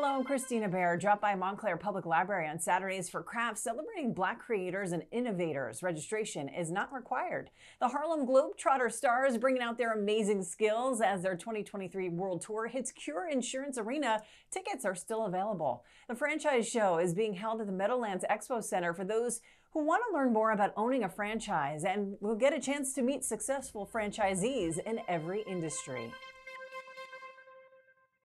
Hello, I'm Christina Bear. Drop by Montclair Public Library on Saturdays for crafts celebrating Black creators and innovators. Registration is not required. The Harlem Globetrotter stars bringing out their amazing skills as their 2023 World Tour hits Cure Insurance Arena. Tickets are still available. The franchise show is being held at the Meadowlands Expo Center for those who want to learn more about owning a franchise and will get a chance to meet successful franchisees in every industry.